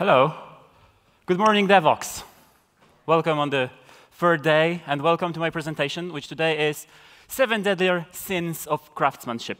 Hello. Good morning, Devoxx. Welcome on the third day, and welcome to my presentation, which today is Seven Deadlier Sins of Craftsmanship.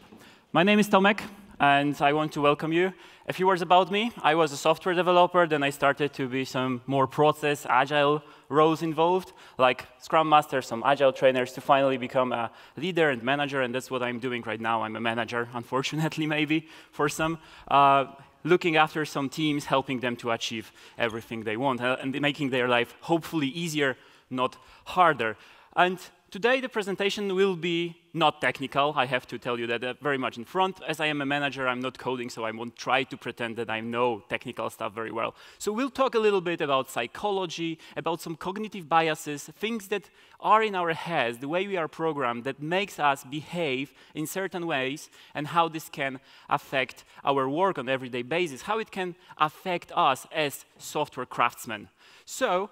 My name is Tomek, and I want to welcome you. A few words about me. I was a software developer, then I started to be some more process, agile roles involved, like Scrum Master, some agile trainers, to finally become a leader and manager, and that's what I'm doing right now. I'm a manager, unfortunately, maybe, for some. Uh, looking after some teams, helping them to achieve everything they want, uh, and making their life hopefully easier, not harder. And Today, the presentation will be not technical. I have to tell you that uh, very much in front. As I am a manager, I'm not coding, so I won't try to pretend that I know technical stuff very well. So we'll talk a little bit about psychology, about some cognitive biases, things that are in our heads, the way we are programmed, that makes us behave in certain ways, and how this can affect our work on everyday basis, how it can affect us as software craftsmen. So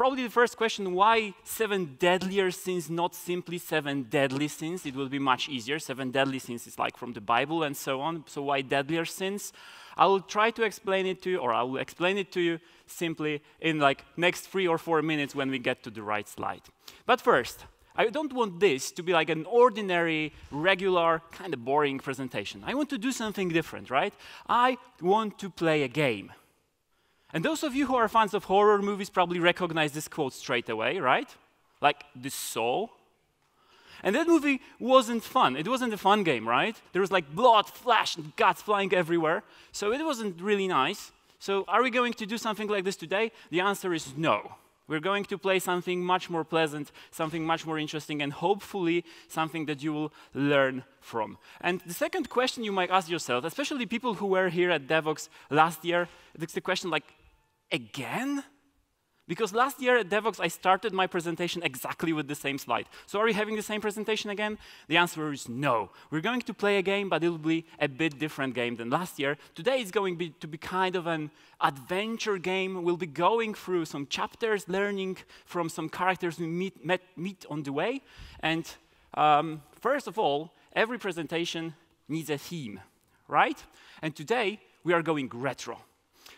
probably the first question, why seven deadlier sins, not simply seven deadly sins? It will be much easier. Seven deadly sins is like from the Bible and so on. So why deadlier sins? I will try to explain it to you, or I will explain it to you simply in like next three or four minutes when we get to the right slide. But first, I don't want this to be like an ordinary, regular, kind of boring presentation. I want to do something different, right? I want to play a game. And those of you who are fans of horror movies probably recognize this quote straight away, right? Like the Saw. And that movie wasn't fun. It wasn't a fun game, right? There was like blood, flash, and guts flying everywhere. So it wasn't really nice. So are we going to do something like this today? The answer is no. We're going to play something much more pleasant, something much more interesting, and hopefully something that you will learn from. And the second question you might ask yourself, especially people who were here at Devoxx last year, it's the question like, again? Because last year at Devoxx, I started my presentation exactly with the same slide. So are we having the same presentation again? The answer is no. We're going to play a game, but it'll be a bit different game than last year. Today is going to be kind of an adventure game. We'll be going through some chapters, learning from some characters we meet, met, meet on the way. And um, first of all, every presentation needs a theme, right? And today, we are going retro.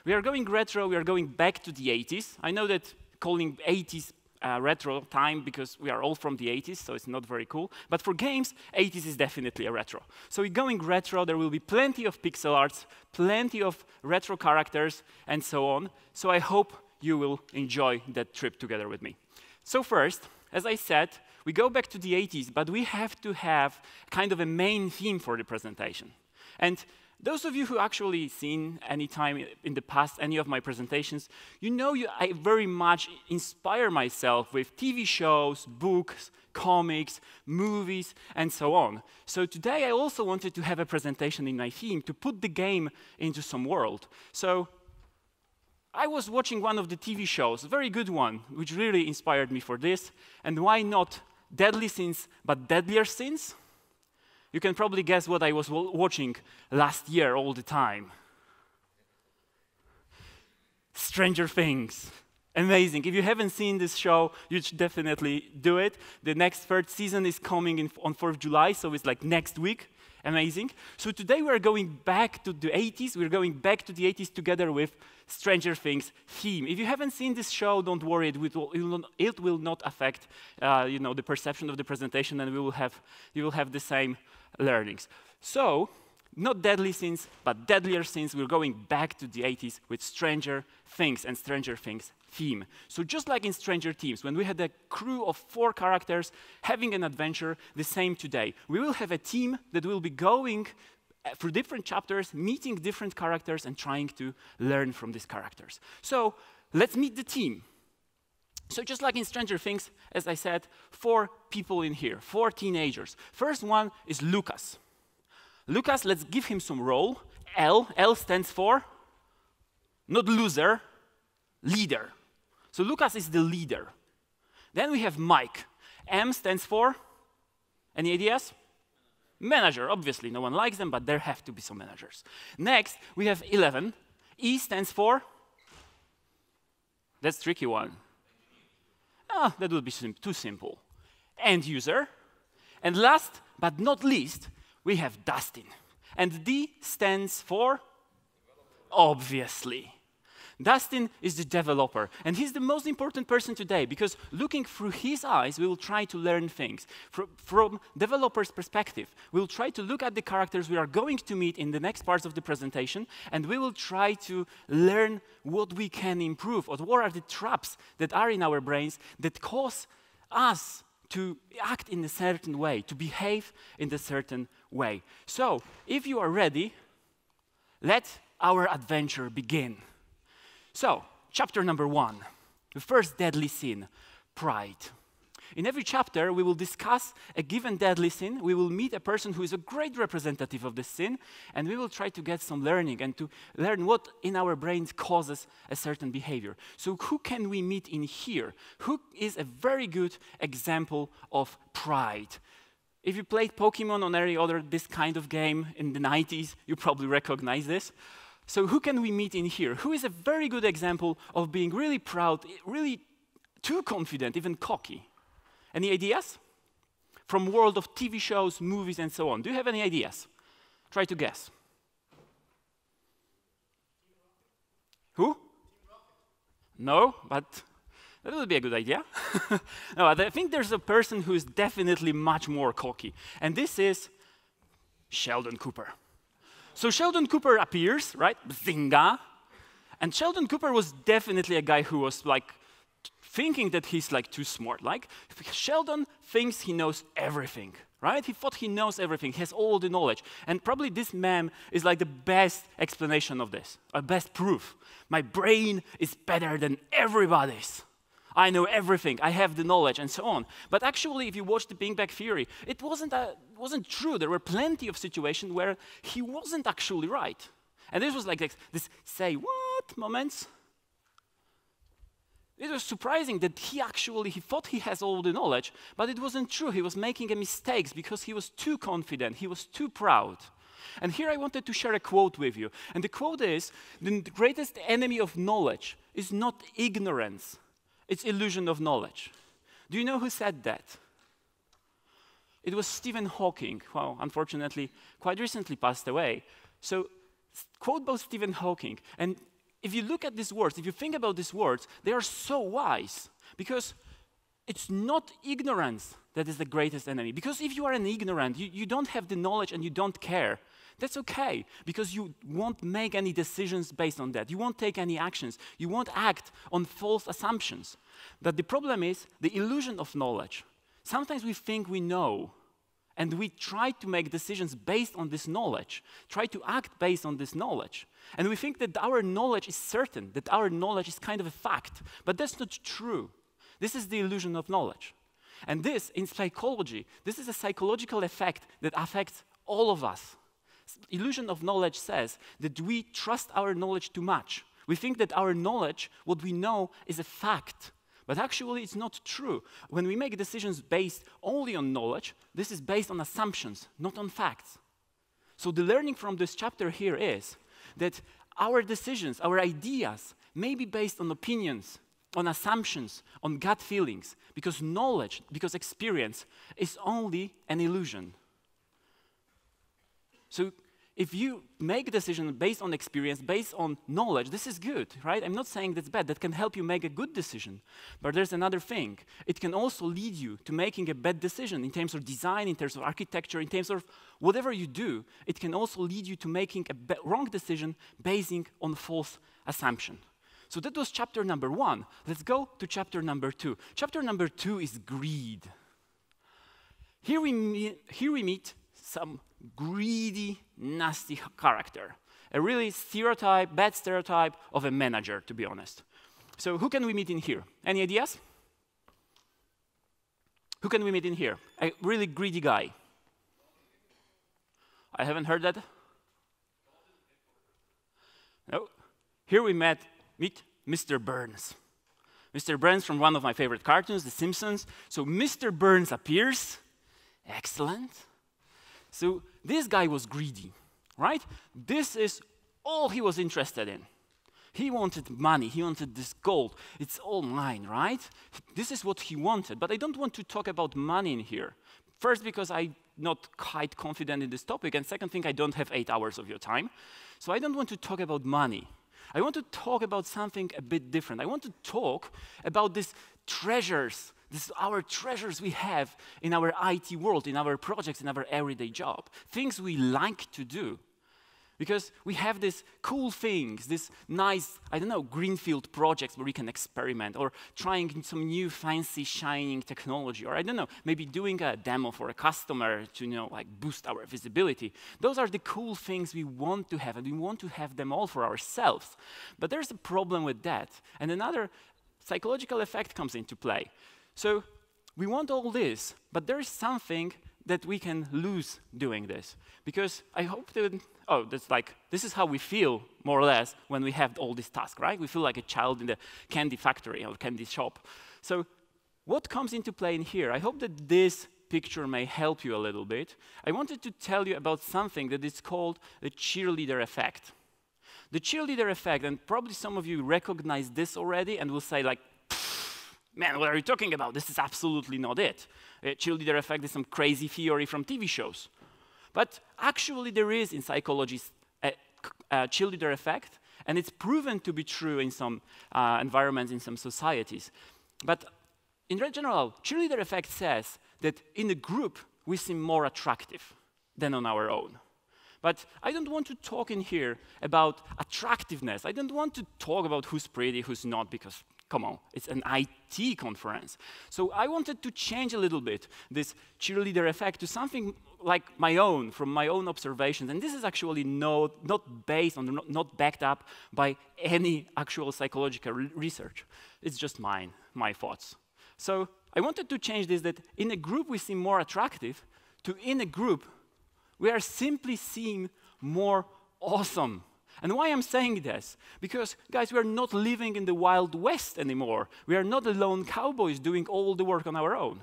We are going retro, we are going back to the 80s. I know that calling 80s uh, retro time because we are all from the 80s, so it's not very cool. But for games, 80s is definitely a retro. So we're going retro, there will be plenty of pixel arts, plenty of retro characters, and so on. So I hope you will enjoy that trip together with me. So first, as I said, we go back to the 80s, but we have to have kind of a main theme for the presentation. And those of you who actually seen any time in the past any of my presentations, you know you, I very much inspire myself with TV shows, books, comics, movies, and so on. So today I also wanted to have a presentation in my theme to put the game into some world. So I was watching one of the TV shows, a very good one, which really inspired me for this. And why not Deadly Sins, but Deadlier Sins? You can probably guess what I was watching last year all the time. Stranger Things. Amazing. If you haven't seen this show, you should definitely do it. The next third season is coming in, on 4th July, so it's like next week. Amazing. So today we're going back to the 80s. We're going back to the 80s together with Stranger Things theme. If you haven't seen this show, don't worry. It will, it will not affect uh, you know, the perception of the presentation, and we will have, you will have the same learnings. So, not deadly sins, but deadlier sins. We're going back to the 80s with Stranger Things and Stranger Things theme. So just like in Stranger Things, when we had a crew of four characters having an adventure, the same today. We will have a team that will be going uh, through different chapters, meeting different characters and trying to learn from these characters. So let's meet the team. So just like in Stranger Things, as I said, four people in here, four teenagers. First one is Lucas. Lucas, let's give him some role. L, L stands for not loser, leader. So Lucas is the leader. Then we have Mike. M stands for, any ideas? Manager, obviously, no one likes them, but there have to be some managers. Next, we have 11. E stands for, that's tricky one ah, that would be sim too simple. End user. And last but not least, we have Dustin. And D stands for, obviously, Dustin is the developer, and he's the most important person today because looking through his eyes, we will try to learn things. From, from developer's perspective, we'll try to look at the characters we are going to meet in the next parts of the presentation, and we will try to learn what we can improve, or what are the traps that are in our brains that cause us to act in a certain way, to behave in a certain way. So, if you are ready, let our adventure begin. So, chapter number one the first deadly sin pride. In every chapter, we will discuss a given deadly sin. We will meet a person who is a great representative of this sin, and we will try to get some learning and to learn what in our brains causes a certain behavior. So, who can we meet in here? Who is a very good example of pride? If you played Pokemon or any other this kind of game in the 90s, you probably recognize this. So who can we meet in here? Who is a very good example of being really proud, really too confident, even cocky? Any ideas? From world of TV shows, movies, and so on. Do you have any ideas? Try to guess. Who? No, but that would be a good idea. no, I think there's a person who is definitely much more cocky, and this is Sheldon Cooper. So Sheldon Cooper appears, right? Zinga. And Sheldon Cooper was definitely a guy who was like thinking that he's like too smart. Like Sheldon thinks he knows everything, right? He thought he knows everything, he has all the knowledge. And probably this meme is like the best explanation of this, a best proof. My brain is better than everybody's. I know everything, I have the knowledge, and so on. But actually, if you watch the Big Bang Theory, it wasn't, wasn't true. There were plenty of situations where he wasn't actually right. And this was like this say what moments. It was surprising that he actually he thought he has all the knowledge, but it wasn't true. He was making a mistakes because he was too confident, he was too proud. And here I wanted to share a quote with you. And the quote is The greatest enemy of knowledge is not ignorance, it's illusion of knowledge. Do you know who said that? It was Stephen Hawking, who unfortunately quite recently passed away. So, quote by Stephen Hawking. And if you look at these words, if you think about these words, they are so wise because it's not ignorance that is the greatest enemy. Because if you are an ignorant, you, you don't have the knowledge and you don't care, that's okay because you won't make any decisions based on that. You won't take any actions. You won't act on false assumptions. But the problem is the illusion of knowledge. Sometimes we think we know and we try to make decisions based on this knowledge, try to act based on this knowledge. And we think that our knowledge is certain, that our knowledge is kind of a fact. But that's not true. This is the illusion of knowledge. And this, in psychology, this is a psychological effect that affects all of us illusion of knowledge says that we trust our knowledge too much. We think that our knowledge, what we know, is a fact. But actually, it's not true. When we make decisions based only on knowledge, this is based on assumptions, not on facts. So, the learning from this chapter here is that our decisions, our ideas, may be based on opinions, on assumptions, on gut feelings, because knowledge, because experience is only an illusion. So if you make a decision based on experience, based on knowledge, this is good, right? I'm not saying that's bad. That can help you make a good decision. But there's another thing. It can also lead you to making a bad decision in terms of design, in terms of architecture, in terms of whatever you do. It can also lead you to making a wrong decision basing on false assumption. So that was chapter number one. Let's go to chapter number two. Chapter number two is greed. Here we here we meet some greedy, nasty character. A really stereotype, bad stereotype of a manager, to be honest. So who can we meet in here? Any ideas? Who can we meet in here? A really greedy guy. I haven't heard that. No. Here we met meet Mr. Burns. Mr. Burns from one of my favorite cartoons, The Simpsons. So Mr. Burns appears. Excellent. So this guy was greedy, right? This is all he was interested in. He wanted money, he wanted this gold. It's all mine, right? This is what he wanted. But I don't want to talk about money in here. First, because I'm not quite confident in this topic, and second thing, I don't have eight hours of your time. So I don't want to talk about money. I want to talk about something a bit different. I want to talk about these treasures, this is our treasures we have in our IT world, in our projects, in our everyday job, things we like to do. Because we have these cool things, these nice, I don't know, greenfield projects where we can experiment or trying some new fancy shining technology or I don't know, maybe doing a demo for a customer to, you know, like boost our visibility. Those are the cool things we want to have and we want to have them all for ourselves. But there's a problem with that. And another psychological effect comes into play. So we want all this, but there is something that we can lose doing this. Because I hope that, oh, that's like, this is how we feel, more or less, when we have all these tasks, right? We feel like a child in the candy factory or candy shop. So what comes into play in here? I hope that this picture may help you a little bit. I wanted to tell you about something that is called the cheerleader effect. The cheerleader effect, and probably some of you recognize this already and will say like, man, what are you talking about? This is absolutely not it. Uh, cheerleader effect is some crazy theory from TV shows. But actually, there is in psychology a, a cheerleader effect, and it's proven to be true in some uh, environments, in some societies. But in general, cheerleader effect says that in a group, we seem more attractive than on our own. But I don't want to talk in here about attractiveness. I don't want to talk about who's pretty, who's not, because Come on, it's an IT conference. So I wanted to change a little bit this cheerleader effect to something like my own, from my own observations. And this is actually no, not based on, not, not backed up by any actual psychological research. It's just mine, my thoughts. So I wanted to change this that in a group we seem more attractive to in a group we are simply seen more awesome. And why I'm saying this? Because, guys, we are not living in the Wild West anymore. We are not the lone cowboys doing all the work on our own.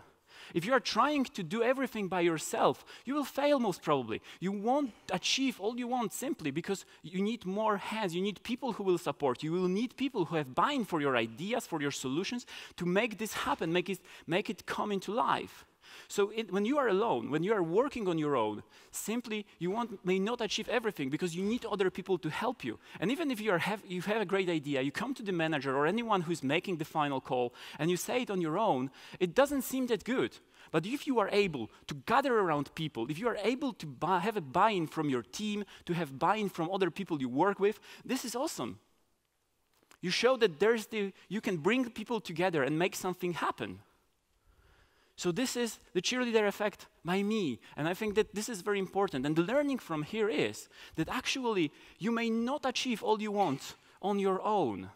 If you are trying to do everything by yourself, you will fail most probably. You won't achieve all you want simply because you need more hands. You need people who will support. You will need people who have buy-in for your ideas, for your solutions to make this happen, make it, make it come into life. So it, when you are alone, when you are working on your own, simply you want, may not achieve everything because you need other people to help you. And even if you, have, you have a great idea, you come to the manager or anyone who's making the final call and you say it on your own, it doesn't seem that good. But if you are able to gather around people, if you are able to buy, have a buy-in from your team, to have buy-in from other people you work with, this is awesome. You show that there's the, you can bring people together and make something happen. So this is the cheerleader effect by me. And I think that this is very important. And the learning from here is that actually you may not achieve all you want on your own.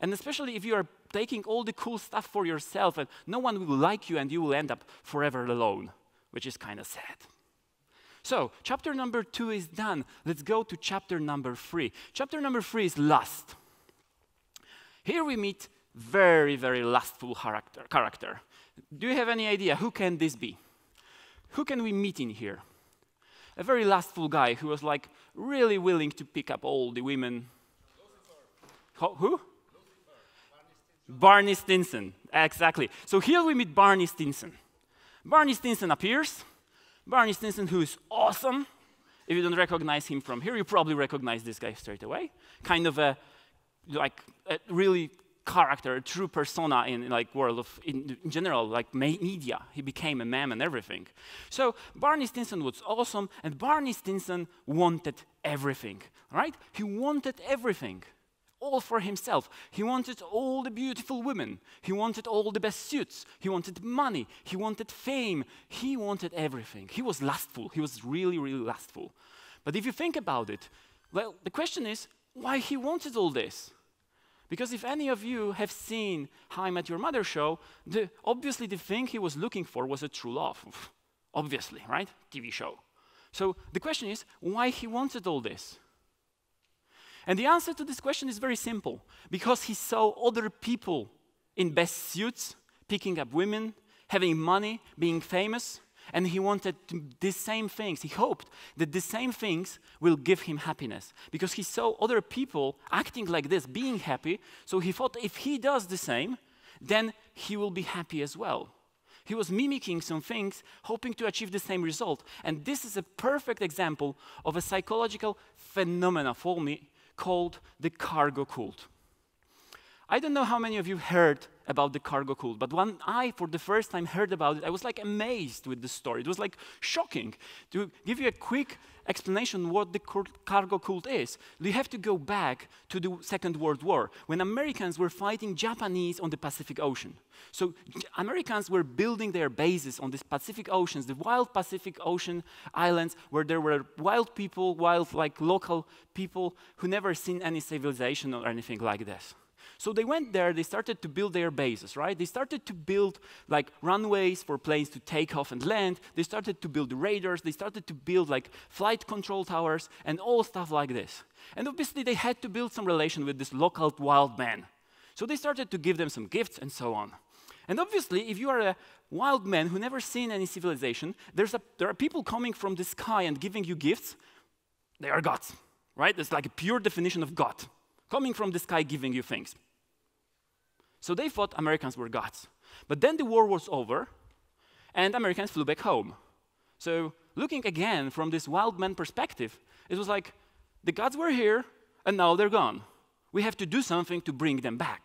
And especially if you are taking all the cool stuff for yourself and no one will like you and you will end up forever alone, which is kind of sad. So, chapter number two is done. Let's go to chapter number three. Chapter number three is lust. Here we meet very, very lustful character. character. Do you have any idea who can this be? Who can we meet in here? A very lustful guy who was like really willing to pick up all the women. Ho who? Barney Stinson. Exactly. So here we meet Barney Stinson. Barney Stinson appears. Barney Stinson, who is awesome. If you don't recognize him from here, you probably recognize this guy straight away. Kind of a like a really character, a true persona in like world of in, in general, like media. He became a meme and everything. So Barney Stinson was awesome, and Barney Stinson wanted everything. Right? He wanted everything. All for himself. He wanted all the beautiful women. He wanted all the best suits. He wanted money. He wanted fame. He wanted everything. He was lustful. He was really, really lustful. But if you think about it, well, the question is why he wanted all this. Because if any of you have seen How I Met Your Mother show, the, obviously the thing he was looking for was a true love. obviously, right? TV show. So the question is, why he wanted all this? And the answer to this question is very simple. Because he saw other people in best suits, picking up women, having money, being famous, and he wanted the same things. He hoped that the same things will give him happiness because he saw other people acting like this, being happy. So he thought if he does the same, then he will be happy as well. He was mimicking some things, hoping to achieve the same result. And this is a perfect example of a psychological phenomena for me called the cargo cult. I don't know how many of you heard about the cargo cult, but when I, for the first time, heard about it, I was like amazed with the story. It was like shocking. To give you a quick explanation what the cargo cult is, you have to go back to the Second World War when Americans were fighting Japanese on the Pacific Ocean. So Americans were building their bases on these Pacific Oceans, the wild Pacific Ocean islands where there were wild people, wild like local people who never seen any civilization or anything like this. So they went there, they started to build their bases, right? They started to build like runways for planes to take off and land. They started to build radars. They started to build like flight control towers and all stuff like this. And obviously they had to build some relation with this local wild man. So they started to give them some gifts and so on. And obviously, if you are a wild man who never seen any civilization, there's a, there are people coming from the sky and giving you gifts. They are gods, right? It's like a pure definition of God, coming from the sky giving you things. So they thought Americans were gods. But then the war was over, and Americans flew back home. So looking again from this wild man perspective, it was like the gods were here, and now they're gone. We have to do something to bring them back.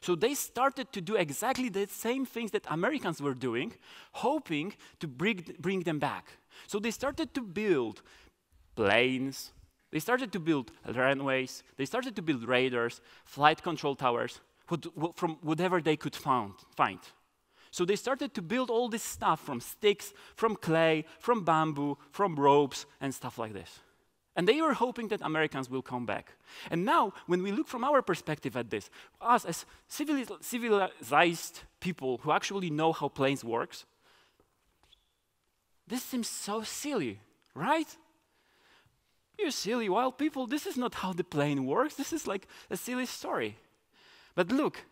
So they started to do exactly the same things that Americans were doing, hoping to bring, bring them back. So they started to build planes, they started to build runways, they started to build radars, flight control towers, from whatever they could found, find. So they started to build all this stuff from sticks, from clay, from bamboo, from ropes, and stuff like this. And they were hoping that Americans will come back. And now, when we look from our perspective at this, us as civilized people who actually know how planes works, this seems so silly, right? You silly wild people, this is not how the plane works. This is like a silly story. But look,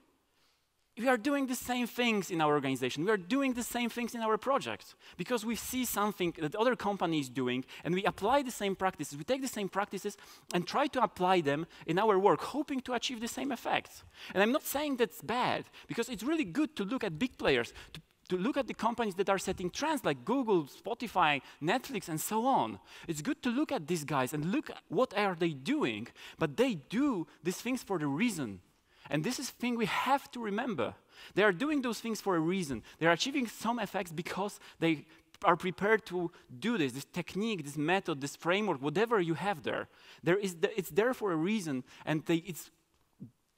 we are doing the same things in our organization. We are doing the same things in our projects because we see something that other companies doing and we apply the same practices. We take the same practices and try to apply them in our work, hoping to achieve the same effects. And I'm not saying that's bad because it's really good to look at big players, to, to look at the companies that are setting trends like Google, Spotify, Netflix, and so on. It's good to look at these guys and look at what are they doing, but they do these things for the reason and this is thing we have to remember. They are doing those things for a reason. They are achieving some effects because they are prepared to do this, this technique, this method, this framework, whatever you have there. there is the, it's there for a reason, and they, it's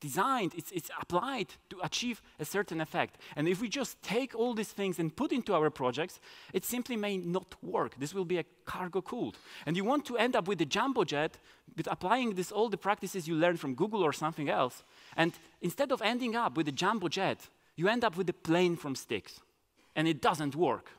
designed, it's, it's applied to achieve a certain effect. And if we just take all these things and put into our projects, it simply may not work. This will be a cargo cult. And you want to end up with a jumbo jet, with applying this all the practices you learned from Google or something else. And instead of ending up with a jumbo jet, you end up with a plane from sticks. And it doesn't work.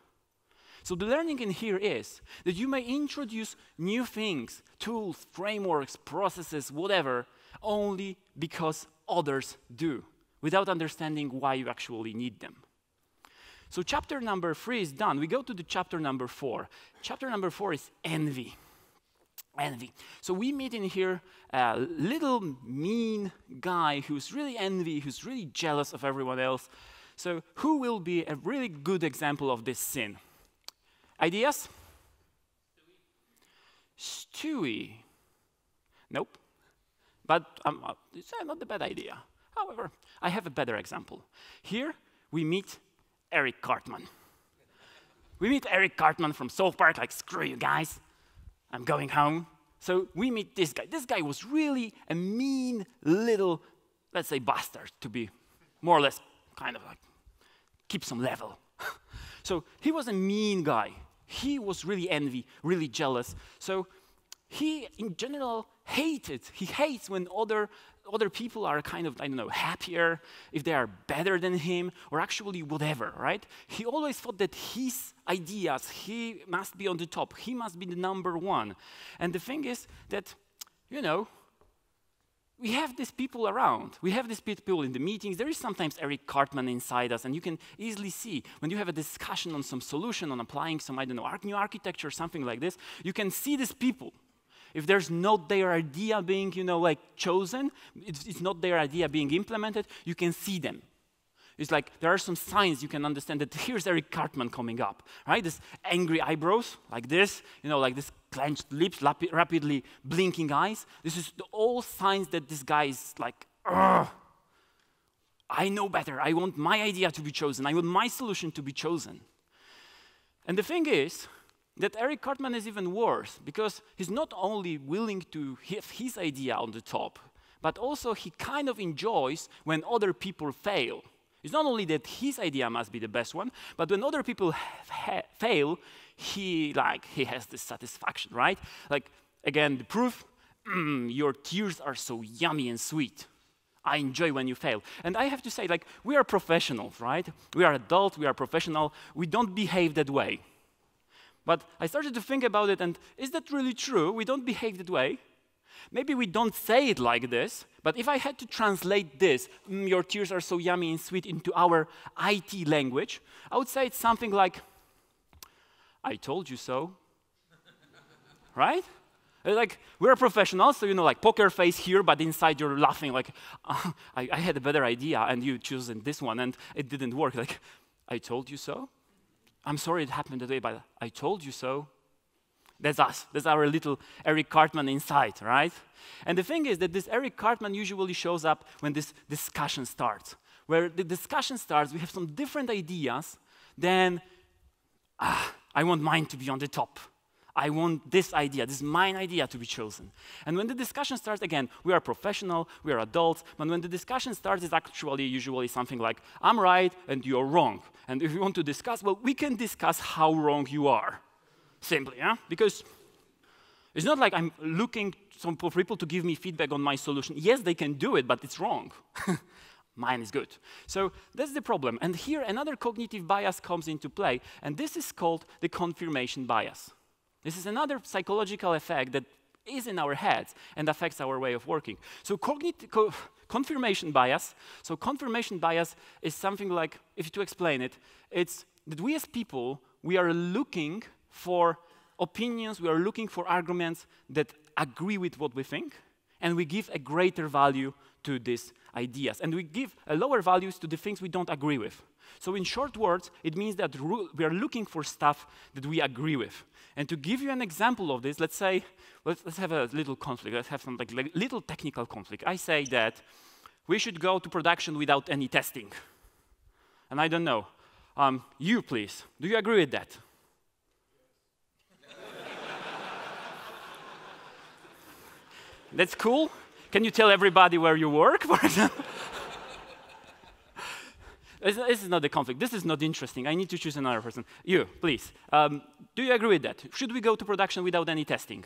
So the learning in here is that you may introduce new things, tools, frameworks, processes, whatever, only because others do, without understanding why you actually need them. So chapter number three is done. We go to the chapter number four. Chapter number four is envy. Envy. So we meet in here a little mean guy who's really envy, who's really jealous of everyone else. So who will be a really good example of this sin? Ideas? Stewie. Nope. But um, uh, it's uh, not a bad idea. However, I have a better example. Here we meet Eric Cartman. we meet Eric Cartman from South Park, like, screw you guys, I'm going home. So we meet this guy. This guy was really a mean little, let's say, bastard, to be more or less kind of like, keep some level. so he was a mean guy. He was really envy, really jealous. So he, in general, hated. He hates when other, other people are kind of, I don't know, happier, if they are better than him, or actually whatever, right? He always thought that his ideas, he must be on the top, he must be the number one. And the thing is that, you know, we have these people around. We have these people in the meetings. There is sometimes Eric Cartman inside us, and you can easily see when you have a discussion on some solution, on applying some, I don't know, new architecture, or something like this, you can see these people if there's not their idea being, you know, like chosen, it's, it's not their idea being implemented, you can see them. It's like there are some signs you can understand that here's Eric Cartman coming up, right? This angry eyebrows, like this, you know, like this clenched lips, rapidly blinking eyes. This is all signs that this guy is like, Ugh. I know better. I want my idea to be chosen. I want my solution to be chosen. And the thing is that Eric Cartman is even worse because he's not only willing to have his idea on the top, but also he kind of enjoys when other people fail. It's not only that his idea must be the best one, but when other people fail, he like he has this satisfaction, right? Like again, the proof: mm, your tears are so yummy and sweet. I enjoy when you fail. And I have to say, like, we are professionals, right? We are adults, we are professional. We don't behave that way. But I started to think about it, and is that really true? We don't behave that way. Maybe we don't say it like this, but if I had to translate this, mm, your tears are so yummy and sweet, into our IT language, I would say it's something like, I told you so. right? Like, we're professionals, so you know, like poker face here, but inside you're laughing, like, I, I, had a better idea, and you chosen this one, and it didn't work. Like, I told you so. I'm sorry it happened that way, but I told you so. That's us. That's our little Eric Cartman inside, right? And the thing is that this Eric Cartman usually shows up when this discussion starts. Where the discussion starts, we have some different ideas, then, ah, I want mine to be on the top. I want this idea, this is mine idea to be chosen. And when the discussion starts, again, we are professional, we are adults, but when the discussion starts, it's actually usually something like, I'm right and you're wrong. And if you want to discuss, well, we can discuss how wrong you are, simply, yeah? Because it's not like I'm looking for people to give me feedback on my solution. Yes, they can do it, but it's wrong. Mine is good. So that's the problem. And here another cognitive bias comes into play, and this is called the confirmation bias. This is another psychological effect that is in our heads and affects our way of working. So co confirmation bias. So confirmation bias is something like, if to explain it, it's that we as people we are looking for opinions, we are looking for arguments that agree with what we think, and we give a greater value to these ideas, and we give a lower values to the things we don't agree with. So in short words, it means that we are looking for stuff that we agree with. And to give you an example of this, let's say, let's, let's have a little conflict. Let's have some like, little technical conflict. I say that we should go to production without any testing. And I don't know. Um, you, please, do you agree with that? That's cool. Can you tell everybody where you work, for example? This is not the conflict. This is not interesting. I need to choose another person. You, please. Um, do you agree with that? Should we go to production without any testing?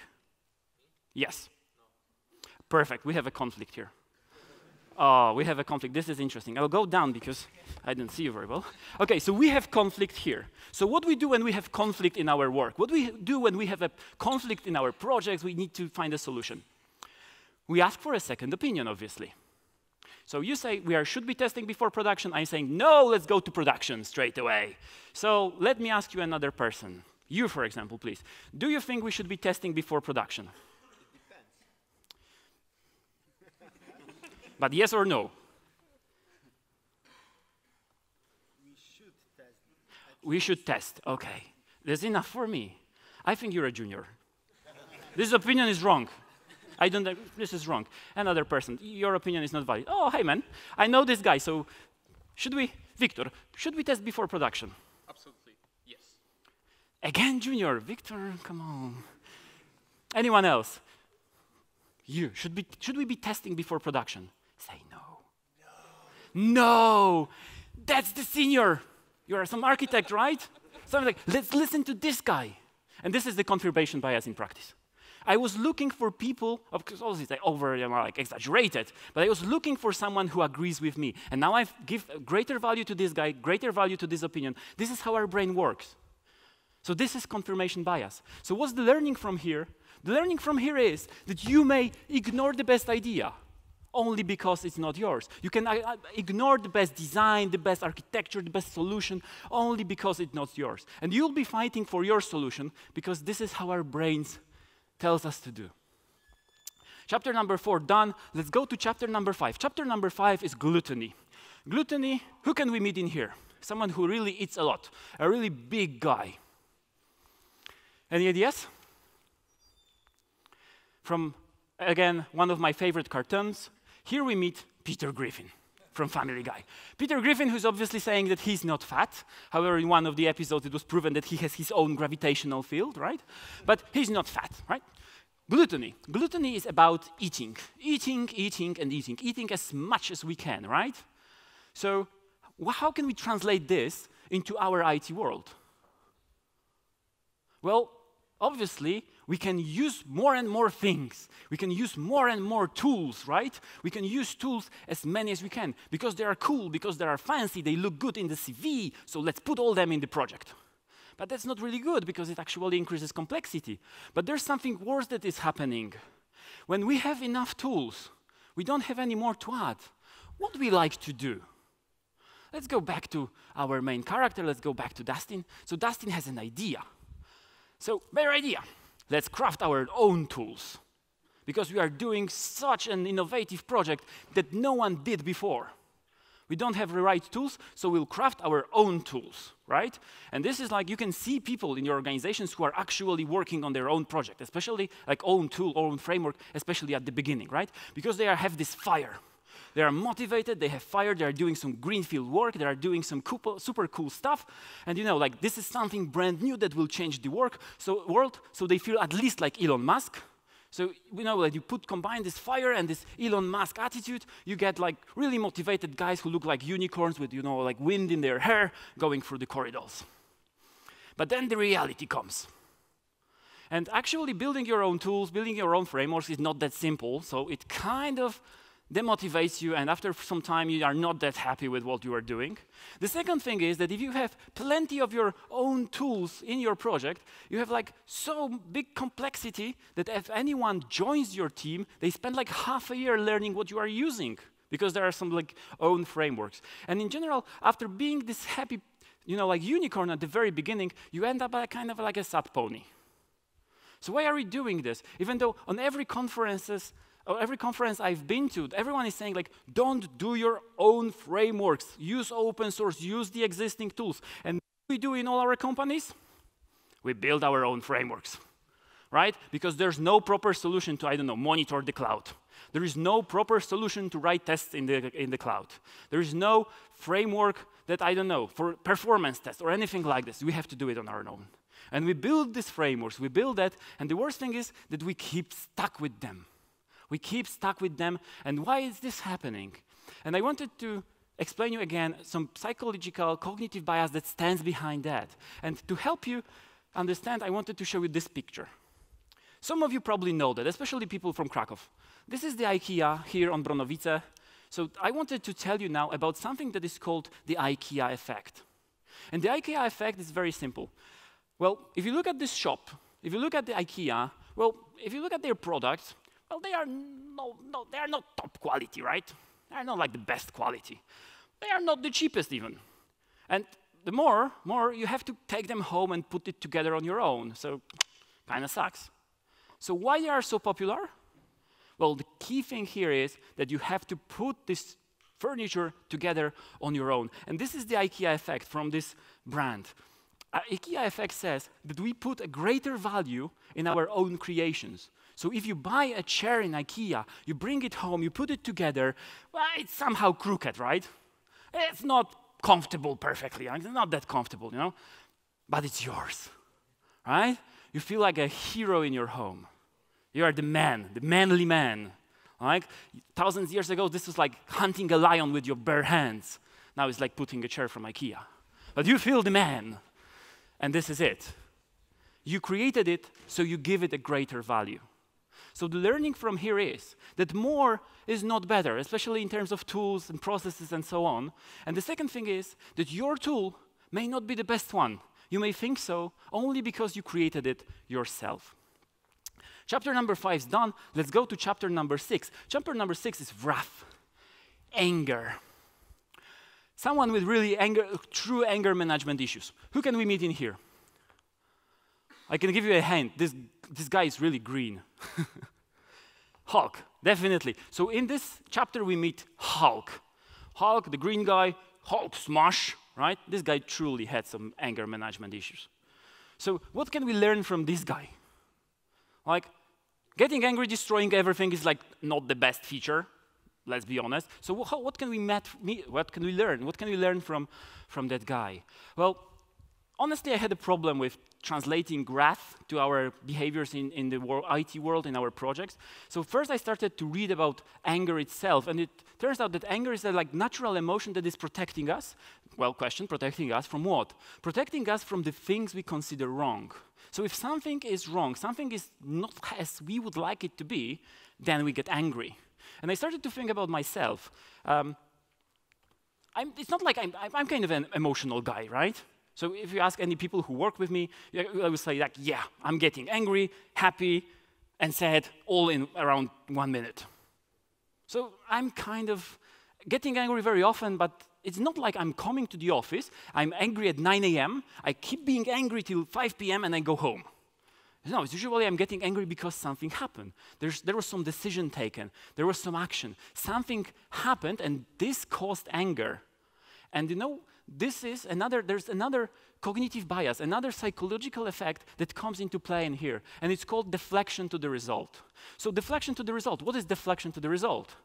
Yes. Perfect. We have a conflict here. Oh, we have a conflict. This is interesting. I'll go down because I didn't see you very well. Okay, so we have conflict here. So what we do when we have conflict in our work? What we do when we have a conflict in our projects, we need to find a solution. We ask for a second opinion, obviously. So you say we are, should be testing before production. I'm saying, no, let's go to production straight away. So let me ask you another person. You, for example, please. Do you think we should be testing before production? but yes or no? We should test. We should test. Okay. That's enough for me. I think you're a junior. this opinion is wrong. I don't, this is wrong. Another person, your opinion is not valid. Oh, hey man, I know this guy, so should we, Victor, should we test before production? Absolutely, yes. Again, Junior, Victor, come on. Anyone else? You, should, be, should we be testing before production? Say no. No. No. That's the senior. You're some architect, right? Something like, let's listen to this guy. And this is the confirmation bias in practice. I was looking for people, of course, obviously they over you know, like exaggerated, but I was looking for someone who agrees with me. And now I give greater value to this guy, greater value to this opinion. This is how our brain works. So this is confirmation bias. So what's the learning from here? The learning from here is that you may ignore the best idea only because it's not yours. You can uh, uh ignore the best design, the best architecture, the best solution only because it's not yours. And you'll be fighting for your solution because this is how our brains tells us to do. Chapter number four done. Let's go to chapter number five. Chapter number five is gluttony. Gluttony, who can we meet in here? Someone who really eats a lot, a really big guy. Any ideas? from, again, one of my favorite cartoons. Here we meet Peter Griffin from Family Guy. Peter Griffin, who's obviously saying that he's not fat. However, in one of the episodes, it was proven that he has his own gravitational field, right? But he's not fat, right? Gluttony. Gluttony is about eating, eating, eating, and eating, eating as much as we can, right? So, how can we translate this into our IT world? Well, obviously, we can use more and more things. We can use more and more tools, right? We can use tools as many as we can because they are cool, because they are fancy, they look good in the CV, so let's put all them in the project. But that's not really good because it actually increases complexity. But there's something worse that is happening. When we have enough tools, we don't have any more to add. What do we like to do? Let's go back to our main character. Let's go back to Dustin. So Dustin has an idea. So, better idea. Let's craft our own tools because we are doing such an innovative project that no one did before. We don't have the right tools, so we'll craft our own tools, right? And this is like you can see people in your organizations who are actually working on their own project, especially like own tool, own framework, especially at the beginning, right? Because they are, have this fire. They are motivated, they have fire, they are doing some greenfield work, they are doing some super cool stuff. And you know, like this is something brand new that will change the work, so, world, so they feel at least like Elon Musk. So you know, like you put combine this fire and this Elon Musk attitude, you get like really motivated guys who look like unicorns with you know like wind in their hair going through the corridors. But then the reality comes. And actually building your own tools, building your own frameworks is not that simple. So it kind of demotivates you, and after some time, you are not that happy with what you are doing. The second thing is that if you have plenty of your own tools in your project, you have like so big complexity that if anyone joins your team, they spend like half a year learning what you are using because there are some like own frameworks. And in general, after being this happy, you know, like unicorn at the very beginning, you end up like kind of like a sad pony. So why are we doing this? Even though on every conferences Oh, every conference I've been to, everyone is saying like, don't do your own frameworks. Use open source, use the existing tools. And we do in all our companies? We build our own frameworks, right? Because there's no proper solution to, I don't know, monitor the cloud. There is no proper solution to write tests in the, in the cloud. There is no framework that, I don't know, for performance tests or anything like this. We have to do it on our own. And we build these frameworks, we build that, and the worst thing is that we keep stuck with them. We keep stuck with them. And why is this happening? And I wanted to explain you again some psychological cognitive bias that stands behind that. And to help you understand, I wanted to show you this picture. Some of you probably know that, especially people from Krakow. This is the IKEA here on Bronowice. So I wanted to tell you now about something that is called the IKEA effect. And the IKEA effect is very simple. Well, if you look at this shop, if you look at the IKEA, well, if you look at their products, well, they are no, no, they are not top quality, right? They are not like the best quality. They are not the cheapest even. And the more, more you have to take them home and put it together on your own. So kind of sucks. So why they are so popular? Well, the key thing here is that you have to put this furniture together on your own. And this is the IKEA effect from this brand. Uh, IKEA effect says that we put a greater value in our own creations. So if you buy a chair in IKEA, you bring it home, you put it together, well, it's somehow crooked, right? It's not comfortable perfectly. It's not that comfortable, you know? But it's yours, right? You feel like a hero in your home. You are the man, the manly man. Like thousands of years ago, this was like hunting a lion with your bare hands. Now it's like putting a chair from IKEA. But you feel the man. And this is it. You created it, so you give it a greater value. So the learning from here is that more is not better, especially in terms of tools and processes and so on. And the second thing is that your tool may not be the best one. You may think so only because you created it yourself. Chapter number five is done. Let's go to chapter number six. Chapter number six is wrath, anger. Someone with really anger, true anger management issues. Who can we meet in here? I can give you a hint. This, this guy is really green. Hulk, definitely. So in this chapter, we meet Hulk. Hulk, the green guy, Hulk smash, right? This guy truly had some anger management issues. So what can we learn from this guy? Like, getting angry, destroying everything is like not the best feature. Let's be honest. So what can we what can we learn? What can we learn from from that guy? Well, honestly, I had a problem with translating wrath to our behaviors in, in the IT world, in our projects. So first I started to read about anger itself, and it turns out that anger is a like natural emotion that is protecting us. Well, question, protecting us from what? Protecting us from the things we consider wrong. So if something is wrong, something is not as we would like it to be, then we get angry. And I started to think about myself. Um, it's not like I'm, I'm kind of an emotional guy, right? So if you ask any people who work with me, I will say like, yeah, I'm getting angry, happy, and sad all in around one minute. So I'm kind of getting angry very often, but it's not like I'm coming to the office, I'm angry at 9 a.m., I keep being angry till 5 p.m., and I go home. No, it's usually I'm getting angry because something happened. There's, there was some decision taken, there was some action. Something happened, and this caused anger. And you know, this is another, there's another cognitive bias, another psychological effect that comes into play in here, and it's called deflection to the result. So, deflection to the result, what is deflection to the result?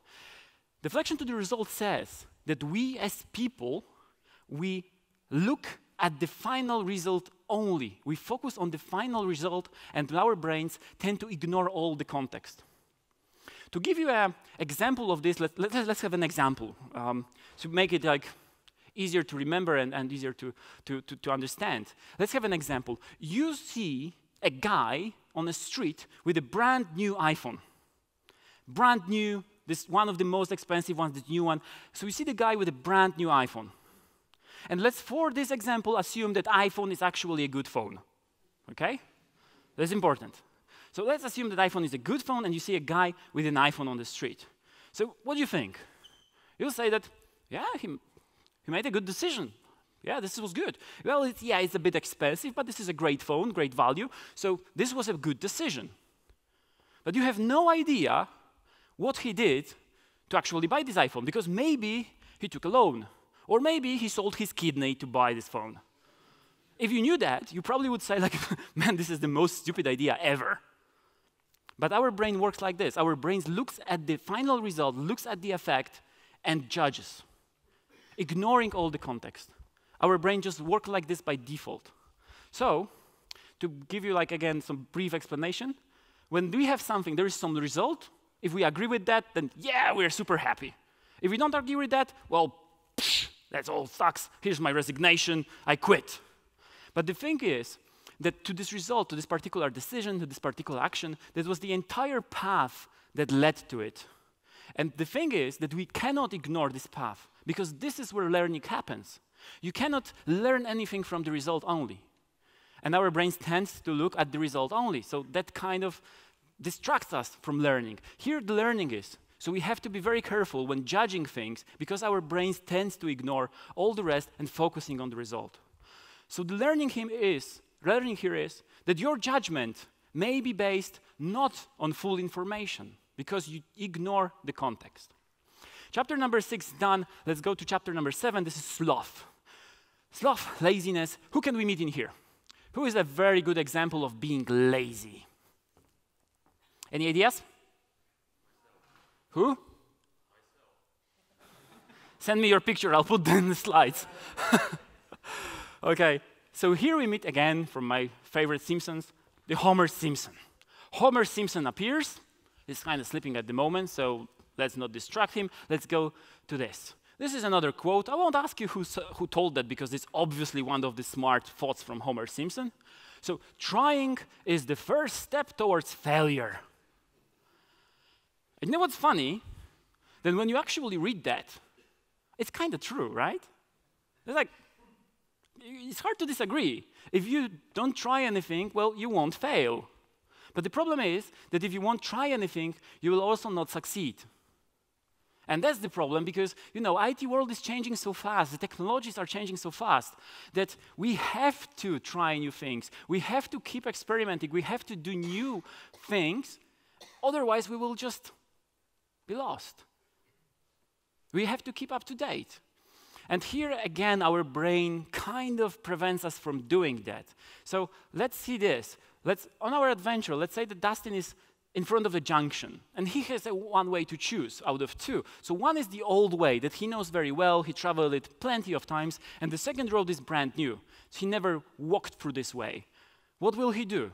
Deflection to the result says that we as people, we look at the final result only. We focus on the final result, and our brains tend to ignore all the context. To give you an example of this, let, let, us have an example um, to make it like easier to remember and, and easier to, to, to, to understand. Let's have an example. You see a guy on the street with a brand new iPhone. Brand new, this one of the most expensive ones, the new one. So you see the guy with a brand new iPhone. And let's, for this example, assume that iPhone is actually a good phone. Okay? That's important. So let's assume that iPhone is a good phone and you see a guy with an iPhone on the street. So what do you think? You'll say that, yeah, he he made a good decision. Yeah, this was good. Well, it's, yeah, it's a bit expensive, but this is a great phone, great value. So this was a good decision. But you have no idea what he did to actually buy this iPhone because maybe he took a loan or maybe he sold his kidney to buy this phone. If you knew that, you probably would say like, man, this is the most stupid idea ever. But our brain works like this. Our brain looks at the final result, looks at the effect, and judges ignoring all the context. Our brain just works like this by default. So, to give you like again some brief explanation, when we have something, there is some result. If we agree with that, then yeah, we're super happy. If we don't agree with that, well, psh, that all sucks. Here's my resignation. I quit. But the thing is that to this result, to this particular decision, to this particular action, that was the entire path that led to it. And the thing is that we cannot ignore this path because this is where learning happens. You cannot learn anything from the result only. And our brains tend to look at the result only. So that kind of distracts us from learning. Here the learning is. So we have to be very careful when judging things because our brains tend to ignore all the rest and focusing on the result. So the learning here is, learning here is that your judgment may be based not on full information because you ignore the context. Chapter number six done. Let's go to chapter number seven. This is sloth. Sloth, laziness. Who can we meet in here? Who is a very good example of being lazy? Any ideas? Who? Send me your picture, I'll put them in the slides. okay, so here we meet again from my favorite Simpsons, the Homer Simpson. Homer Simpson appears, he's kind of sleeping at the moment, so Let's not distract him. Let's go to this. This is another quote. I won't ask you who, who told that because it's obviously one of the smart thoughts from Homer Simpson. So, trying is the first step towards failure. And you know what's funny? Then when you actually read that, it's kind of true, right? It's like, it's hard to disagree. If you don't try anything, well, you won't fail. But the problem is that if you won't try anything, you will also not succeed. And that's the problem because, you know, IT world is changing so fast, the technologies are changing so fast that we have to try new things. We have to keep experimenting. We have to do new things. Otherwise, we will just be lost. We have to keep up to date. And here again, our brain kind of prevents us from doing that. So let's see this. Let's, on our adventure, let's say that Dustin is in front of a junction, and he has a one way to choose out of two. So one is the old way that he knows very well, he traveled it plenty of times, and the second road is brand new. He never walked through this way. What will he do?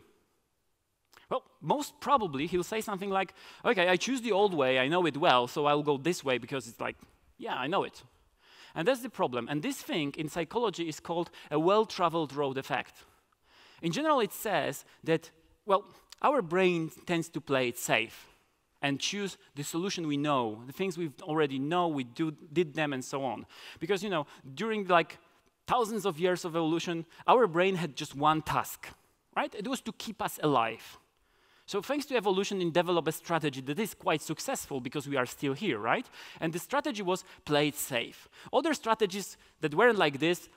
Well, most probably he'll say something like, okay, I choose the old way, I know it well, so I'll go this way because it's like, yeah, I know it. And that's the problem. And this thing in psychology is called a well traveled road effect. In general, it says that, well, our brain tends to play it safe and choose the solution we know, the things we already know, we do, did them, and so on. Because, you know, during like thousands of years of evolution, our brain had just one task, right? It was to keep us alive. So thanks to evolution, we developed a strategy that is quite successful because we are still here, right? And the strategy was play it safe. Other strategies that weren't like this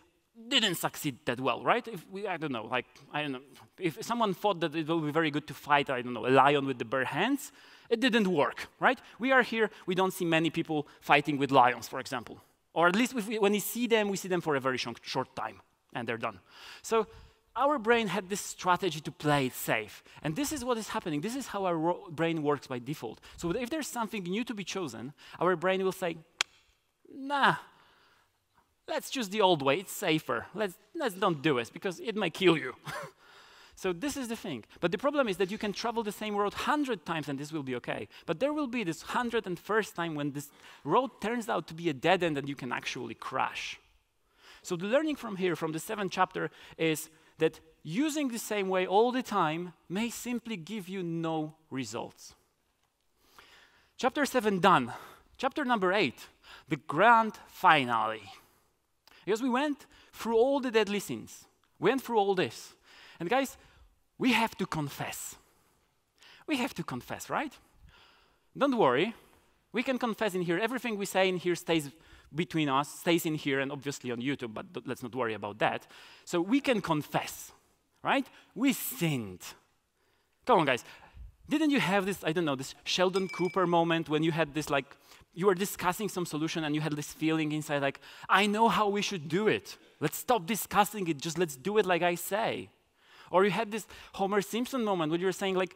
didn't succeed that well, right? If we, I don't know, like, I don't know, if someone thought that it will be very good to fight, I don't know, a lion with the bare hands, it didn't work, right? We are here, we don't see many people fighting with lions, for example. Or at least we, when we see them, we see them for a very short, short time, and they're done. So our brain had this strategy to play it safe. And this is what is happening. This is how our brain works by default. So if there's something new to be chosen, our brain will say, nah, let's choose the old way, it's safer. Let's, let's don't do it because it might kill you. so this is the thing. But the problem is that you can travel the same road 100 times and this will be okay. But there will be this 101st time when this road turns out to be a dead end and you can actually crash. So the learning from here, from the seventh chapter, is that using the same way all the time may simply give you no results. Chapter 7 done. Chapter number 8, the grand finale. Because we went through all the deadly sins, went through all this. And guys, we have to confess. We have to confess, right? Don't worry. We can confess in here. Everything we say in here stays between us, stays in here and obviously on YouTube, but let's not worry about that. So we can confess, right? We sinned. Come on, guys. Didn't you have this, I don't know, this Sheldon Cooper moment when you had this like you were discussing some solution and you had this feeling inside like, I know how we should do it. Let's stop discussing it, just let's do it like I say. Or you had this Homer Simpson moment where you were saying like,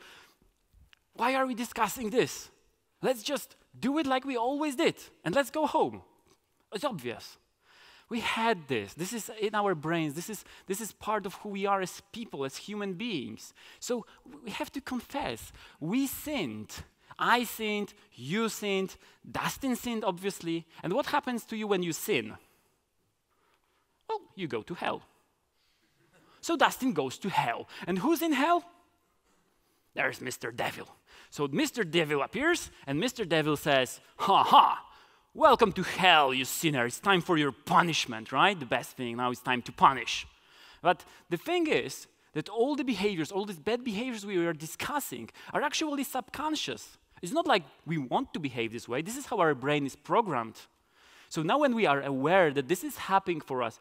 why are we discussing this? Let's just do it like we always did and let's go home. It's obvious. We had this. This is in our brains. This is, this is part of who we are as people, as human beings. So we have to confess we sinned. I sinned, you sinned, Dustin sinned, obviously. And what happens to you when you sin? Well, you go to hell. So Dustin goes to hell. And who's in hell? There's Mr. Devil. So Mr. Devil appears, and Mr. Devil says, Ha ha, welcome to hell, you sinner. It's time for your punishment, right? The best thing, now it's time to punish. But the thing is that all the behaviors, all these bad behaviors we are discussing are actually subconscious. It's not like we want to behave this way. This is how our brain is programmed. So now, when we are aware that this is happening for us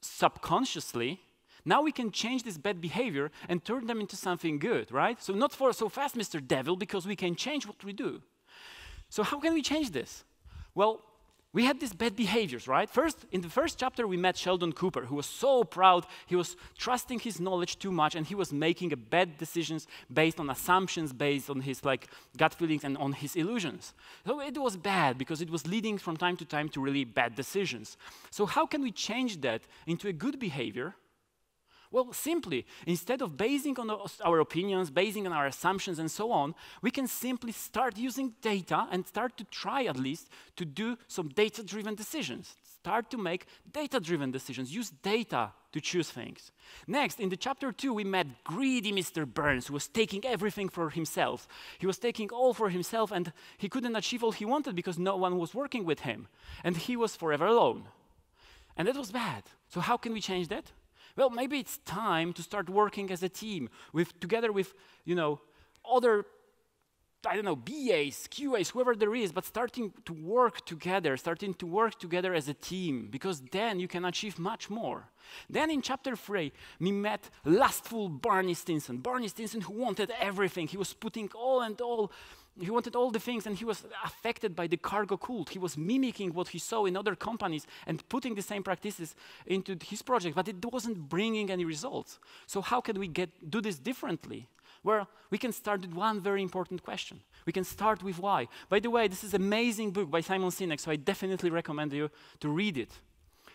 subconsciously, now we can change this bad behavior and turn them into something good, right? So, not for so fast, Mr. Devil, because we can change what we do. So, how can we change this? Well, we had these bad behaviors, right? First, in the first chapter, we met Sheldon Cooper, who was so proud. He was trusting his knowledge too much, and he was making bad decisions based on assumptions, based on his like gut feelings and on his illusions. So it was bad because it was leading from time to time to really bad decisions. So how can we change that into a good behavior well, simply, instead of basing on our opinions, basing on our assumptions, and so on, we can simply start using data and start to try at least to do some data driven decisions. Start to make data driven decisions. Use data to choose things. Next, in the chapter two, we met greedy Mr. Burns, who was taking everything for himself. He was taking all for himself, and he couldn't achieve all he wanted because no one was working with him. And he was forever alone. And that was bad. So, how can we change that? Well, maybe it's time to start working as a team with together with, you know, other I don't know, BAs, QAs, whoever there is, but starting to work together, starting to work together as a team, because then you can achieve much more. Then in chapter three, we met lustful Barney Stinson. Barney Stinson who wanted everything. He was putting all and all he wanted all the things and he was affected by the cargo cult. He was mimicking what he saw in other companies and putting the same practices into his project, but it wasn't bringing any results. So how can we get do this differently? Well, we can start with one very important question. We can start with why. By the way, this is an amazing book by Simon Sinek, so I definitely recommend you to read it.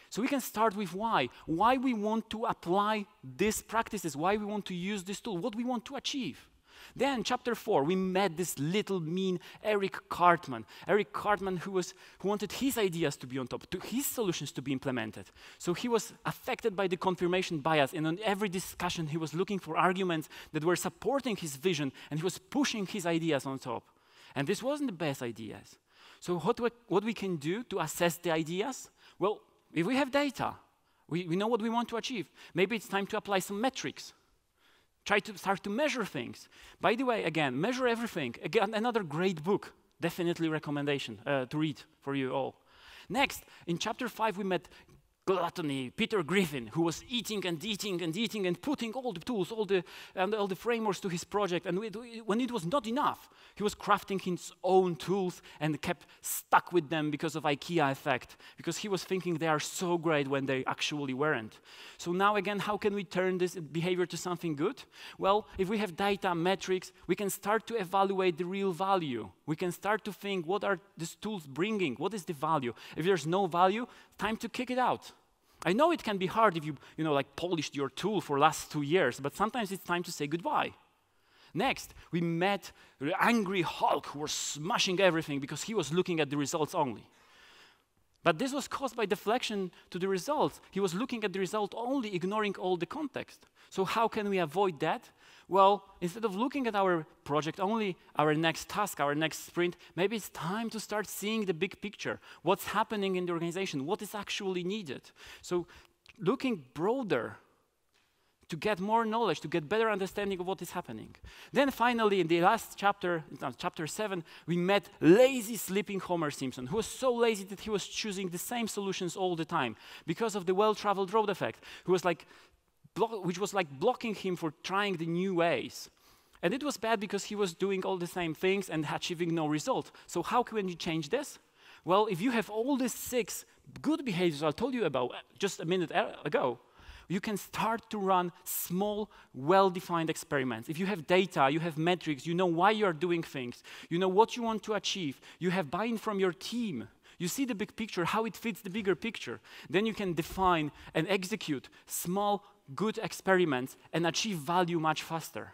So we can start with why. Why we want to apply these practices, why we want to use this tool, what we want to achieve. Then, chapter four, we met this little mean Eric Cartman. Eric Cartman, who, was, who wanted his ideas to be on top, to his solutions to be implemented. So he was affected by the confirmation bias, and in every discussion, he was looking for arguments that were supporting his vision, and he was pushing his ideas on top. And this wasn't the best ideas. So, what, we, what we can do to assess the ideas? Well, if we have data, we, we know what we want to achieve. Maybe it's time to apply some metrics. Try to start to measure things. By the way, again, measure everything. Again, another great book. Definitely recommendation uh, to read for you all. Next, in chapter five, we met gluttony, Peter Griffin, who was eating and eating and eating and putting all the tools, all the, and all the frameworks to his project. And when it was not enough, he was crafting his own tools and kept stuck with them because of IKEA effect, because he was thinking they are so great when they actually weren't. So now again, how can we turn this behavior to something good? Well, if we have data, metrics, we can start to evaluate the real value. We can start to think, what are these tools bringing? What is the value? If there's no value, time to kick it out. I know it can be hard if you, you know, like polished your tool for last two years, but sometimes it's time to say goodbye. Next, we met the angry Hulk who was smashing everything because he was looking at the results only. But this was caused by deflection to the results. He was looking at the result only, ignoring all the context. So how can we avoid that? Well, instead of looking at our project only, our next task, our next sprint, maybe it's time to start seeing the big picture. What's happening in the organization? What is actually needed? So looking broader to get more knowledge, to get better understanding of what is happening. Then finally, in the last chapter, uh, chapter seven, we met lazy sleeping Homer Simpson, who was so lazy that he was choosing the same solutions all the time because of the well-traveled road effect, who was like, which was like blocking him for trying the new ways. And it was bad because he was doing all the same things and achieving no result. So how can you change this? Well, if you have all these six good behaviors I told you about uh, just a minute uh, ago, you can start to run small, well-defined experiments. If you have data, you have metrics, you know why you are doing things, you know what you want to achieve, you have buy-in from your team, you see the big picture, how it fits the bigger picture, then you can define and execute small, good experiments and achieve value much faster.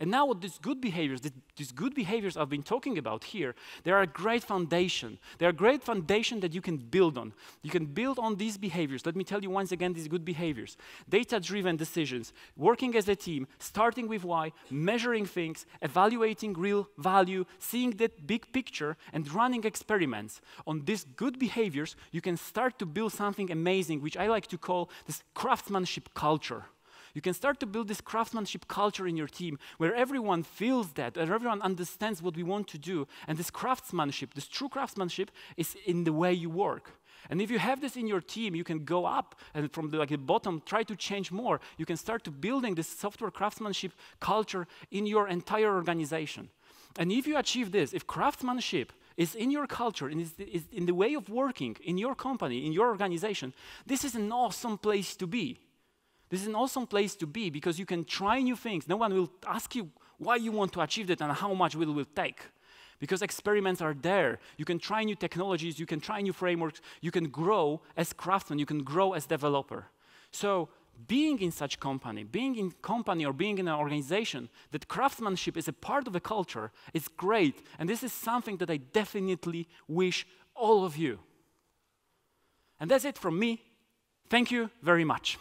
And now what these good behaviors, these good behaviors I've been talking about here, they are a great foundation. They are a great foundation that you can build on. You can build on these behaviors. Let me tell you once again these good behaviors. Data-driven decisions, working as a team, starting with why, measuring things, evaluating real value, seeing that big picture, and running experiments. On these good behaviors, you can start to build something amazing, which I like to call this craftsmanship culture. You can start to build this craftsmanship culture in your team where everyone feels that, and everyone understands what we want to do. And this craftsmanship, this true craftsmanship, is in the way you work. And if you have this in your team, you can go up and from the, like, the bottom try to change more. You can start to building this software craftsmanship culture in your entire organization. And if you achieve this, if craftsmanship is in your culture and is, is in the way of working in your company, in your organization, this is an awesome place to be. This is an awesome place to be because you can try new things. No one will ask you why you want to achieve that and how much will it will take. Because experiments are there. You can try new technologies, you can try new frameworks, you can grow as craftsman, you can grow as developer. So being in such company, being in company or being in an organization that craftsmanship is a part of the culture is great. And this is something that I definitely wish all of you. And that's it from me. Thank you very much.